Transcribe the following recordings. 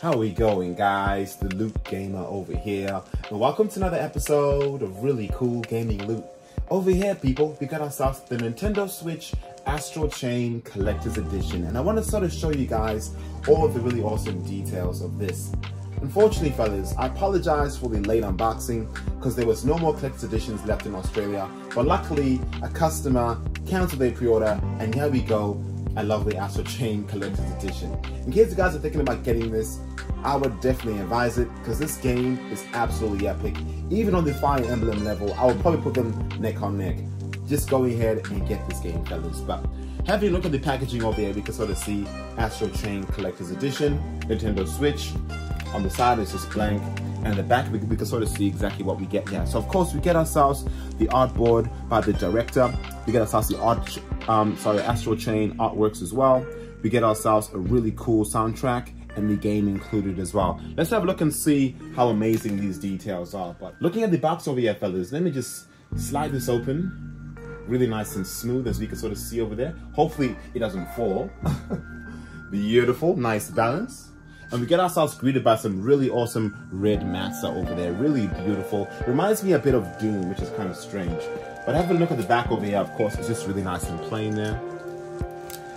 How we going, guys? The Loot Gamer over here. And welcome to another episode of really cool gaming loot. Over here, people, we got ourselves the Nintendo Switch Astral Chain Collector's Edition. And I want to sort of show you guys all of the really awesome details of this. Unfortunately, fellas, I apologize for the late unboxing because there was no more collector's editions left in Australia. But luckily, a customer canceled their pre-order and here we go, a lovely Astral Chain Collector's Edition. In case you guys are thinking about getting this, I would definitely advise it because this game is absolutely epic. Even on the Fire Emblem level, I would probably put them neck on neck. Just go ahead and get this game, fellas. But having a look at the packaging over there, we can sort of see Astral Chain Collector's Edition, Nintendo Switch, on the side it's just blank and the back we, we, can sort of see exactly what we get there. So of course we get ourselves the artboard by the director. We get ourselves the art um sorry astral chain artworks as well. We get ourselves a really cool soundtrack and the game included as well. Let's have a look and see how amazing these details are. But looking at the box over here fellas let me just slide this open really nice and smooth as we can sort of see over there. Hopefully it doesn't fall. Beautiful nice balance and we get ourselves greeted by some really awesome red massa over there. Really beautiful. Reminds me a bit of Doom, which is kind of strange. But have a look at the back over here, of course. It's just really nice and plain there.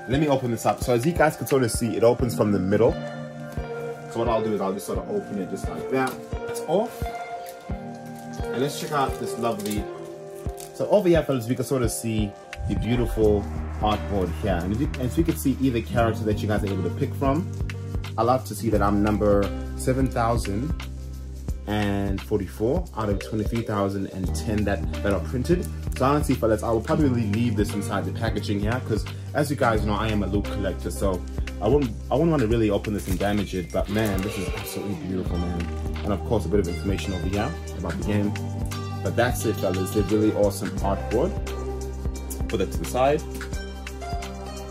Let me open this up. So as you guys can sort of see, it opens from the middle. So what I'll do is I'll just sort of open it just like that. It's off. And let's check out this lovely... So over here, fellas, we can sort of see the beautiful artboard here. And you, as you can see either character that you guys are able to pick from. I love to see that I'm number 7,044 out of 23,010 that, that are printed. So honestly, fellas, I will probably leave this inside the packaging here because as you guys know, I am a loot collector. So I wouldn't, I wouldn't want to really open this and damage it, but man, this is absolutely beautiful, man. And of course, a bit of information over here about the game. But that's it, fellas. They're really awesome artboard. Put that to the side.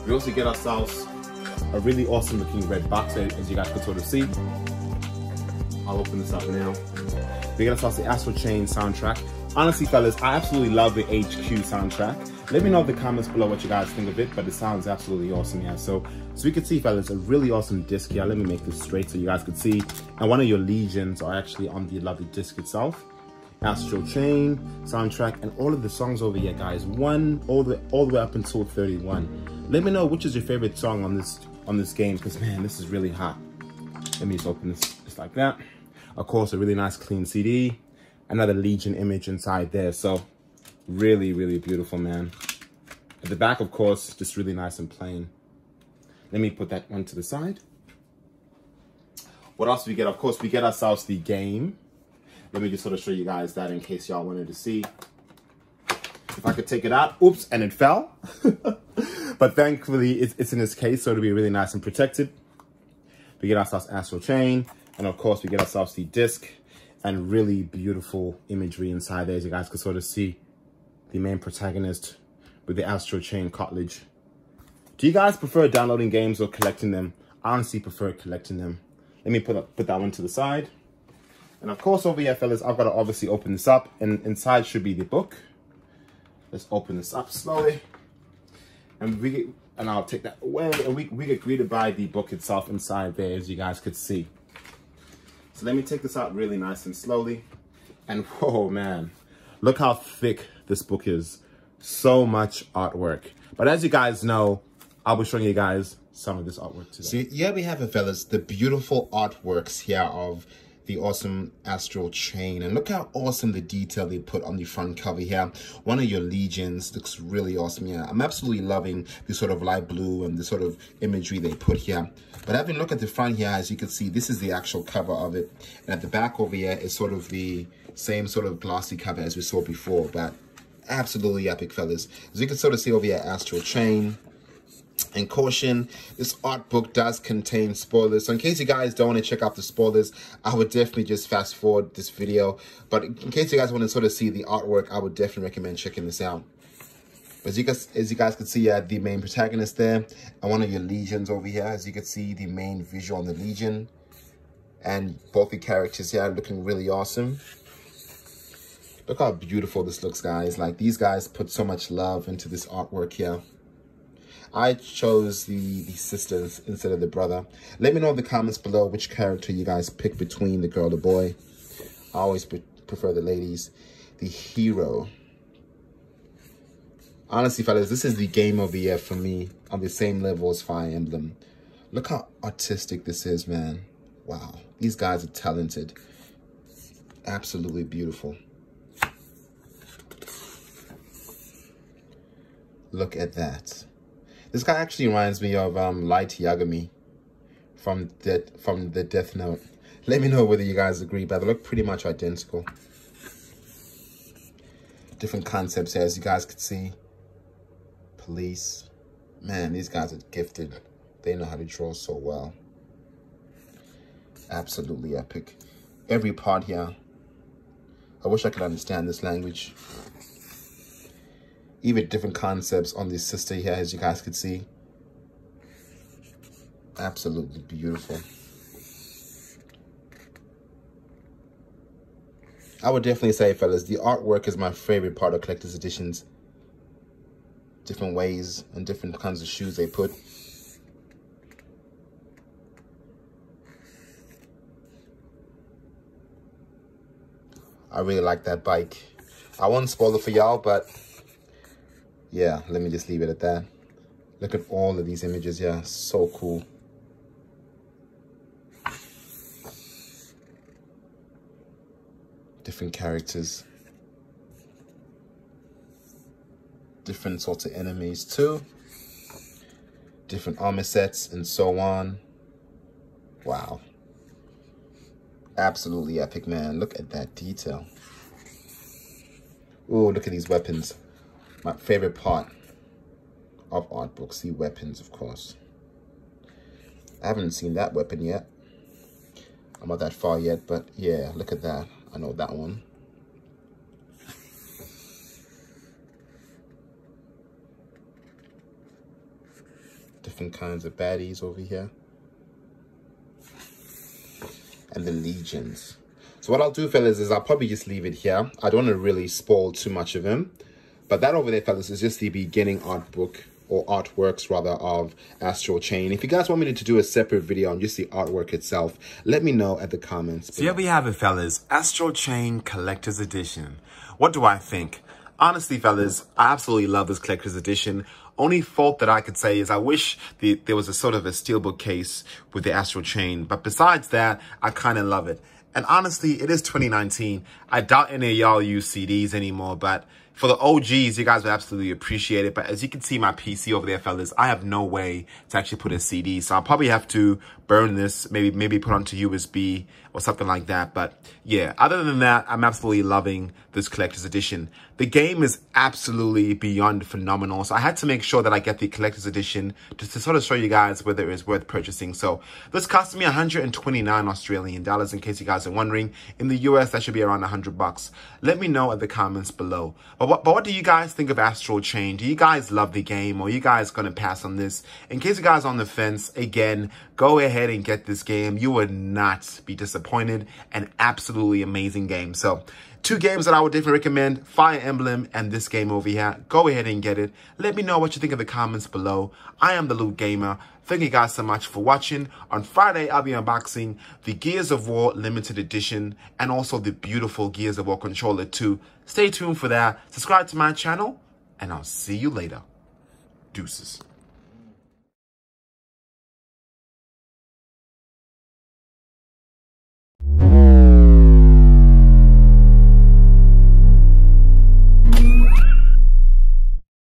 We also get ourselves a really awesome looking red box as you guys can sort of see. I'll open this up now. We're gonna start the Astral Chain soundtrack. Honestly, fellas, I absolutely love the HQ soundtrack. Let me know in the comments below what you guys think of it, but it sounds absolutely awesome, yeah. So, so we can see, fellas, a really awesome disc here. Let me make this straight so you guys can see. And one of your legions are actually on the lovely disc itself. Astral Chain soundtrack, and all of the songs over here, guys. One all the all the way up until 31. Let me know which is your favorite song on this on this game because man, this is really hot. Let me just open this just like that. Of course, a really nice clean CD. Another Legion image inside there. So really, really beautiful, man. At the back, of course, just really nice and plain. Let me put that one to the side. What else do we get? Of course, we get ourselves the game. Let me just sort of show you guys that in case y'all wanted to see. If I could take it out, oops, and it fell. But thankfully, it's, it's in this case, so it'll be really nice and protected. We get ourselves Astral Chain, and of course, we get ourselves the disc and really beautiful imagery inside there, as you guys can sort of see the main protagonist with the Astral Chain cartilage. Do you guys prefer downloading games or collecting them? I honestly prefer collecting them. Let me put, put that one to the side. And of course, over here, fellas, I've got to obviously open this up, and inside should be the book. Let's open this up slowly and we get, and I'll take that away and we, we get greeted by the book itself inside there as you guys could see. So let me take this out really nice and slowly. And whoa, man, look how thick this book is. So much artwork. But as you guys know, I'll be showing you guys some of this artwork today. So yeah, we have it, fellas. The beautiful artworks here of the awesome astral chain. And look how awesome the detail they put on the front cover here. One of your legions looks really awesome yeah. I'm absolutely loving the sort of light blue and the sort of imagery they put here. But having a look at the front here as you can see this is the actual cover of it. And at the back over here is sort of the same sort of glossy cover as we saw before. But absolutely epic fellas. As you can sort of see over here astral chain and caution, this art book does contain spoilers. So in case you guys don't want to check out the spoilers, I would definitely just fast forward this video. But in case you guys want to sort of see the artwork, I would definitely recommend checking this out. As you guys, as you guys can see, uh, the main protagonist there, and one of your legions over here. As you can see, the main visual on the legion, and both the characters here looking really awesome. Look how beautiful this looks, guys. Like these guys put so much love into this artwork here. I chose the, the sisters instead of the brother. Let me know in the comments below which character you guys pick between the girl the boy. I always prefer the ladies. The hero. Honestly, fellas, this is the game of the year for me on the same level as Fire Emblem. Look how artistic this is, man. Wow. These guys are talented. Absolutely beautiful. Look at that. This guy actually reminds me of um, Light Yagami from the, from the Death Note. Let me know whether you guys agree, but they look pretty much identical. Different concepts here, as you guys can see. Police. Man, these guys are gifted. They know how to draw so well. Absolutely epic. Every part here. I wish I could understand this language. Even different concepts on this sister here, as you guys can see. Absolutely beautiful. I would definitely say, fellas, the artwork is my favorite part of collector's editions. Different ways and different kinds of shoes they put. I really like that bike. I won't spoil it for y'all, but yeah, let me just leave it at that. Look at all of these images, yeah, so cool. Different characters. Different sorts of enemies too. Different armor sets and so on. Wow absolutely epic, man. Look at that detail. Oh, look at these weapons. My favorite part of art books, the weapons, of course. I haven't seen that weapon yet. I'm not that far yet, but yeah, look at that. I know that one. Different kinds of baddies over here and the legions. So what I'll do, fellas, is I'll probably just leave it here. I don't want to really spoil too much of him. But that over there, fellas, is just the beginning art book or artworks rather of Astral Chain. If you guys want me to do a separate video on just the artwork itself, let me know at the comments. So here we have it, fellas. Astral Chain Collector's Edition. What do I think? Honestly, fellas, I absolutely love this collector's edition. Only fault that I could say is I wish the, there was a sort of a steelbook case with the Astral Chain. But besides that, I kind of love it. And honestly, it is 2019. I doubt any of y'all use CDs anymore, but for the OGs, you guys would absolutely appreciate it. But as you can see my PC over there, fellas, I have no way to actually put a CD. So I'll probably have to burn this, maybe maybe put onto USB or something like that. But yeah, other than that, I'm absolutely loving this collector's edition. The game is absolutely beyond phenomenal. So I had to make sure that I get the collector's edition just to sort of show you guys whether it is worth purchasing. So this cost me 129 Australian dollars in case you guys are wondering. In the US, that should be around 100 bucks. Let me know in the comments below. But what, but what do you guys think of Astral Chain? Do you guys love the game or you guys going to pass on this? In case you guys on the fence, again, go ahead and get this game. You would not be disappointed. An absolutely amazing game. So two games that I would definitely recommend, Fire Emblem and this game over here. Go ahead and get it. Let me know what you think in the comments below. I am the Loot Gamer. Thank you guys so much for watching. On Friday, I'll be unboxing the Gears of War Limited Edition and also the beautiful Gears of War Controller 2. Stay tuned for that. Subscribe to my channel and I'll see you later. Deuces.